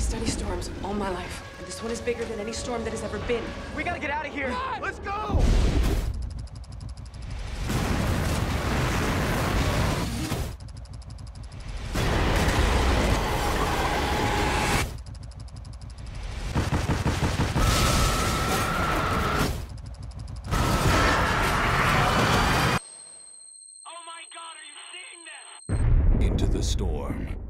I study storms all my life. And this one is bigger than any storm that has ever been. We gotta get out of here. Let's go. Into the storm.